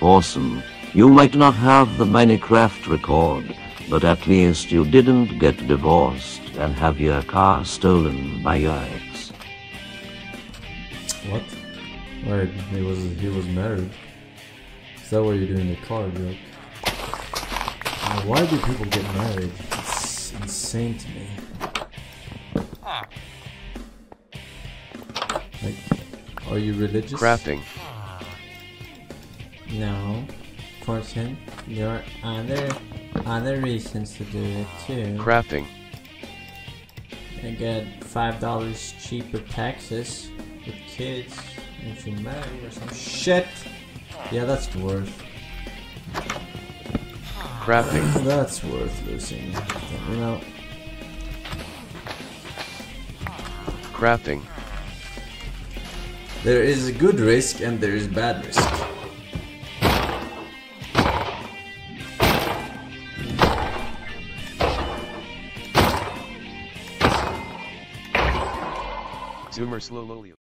Awesome. You might not have the Minecraft record, but at least you didn't get divorced and have your car stolen by your ex. What? Wait, he was he was married. Is that why you're doing the car joke? Now, why do people get married? It's insane to me. Ah. Like, are you religious? Crafting. No. Forsen, there are other other reasons to do it too. Crafting. I get five dollars cheaper taxes with kids if you marry or some shit. Yeah, that's worth. Crafting. That's worth losing. You know, Crafting. there is a good risk and there is bad risk. Zoomer slowly.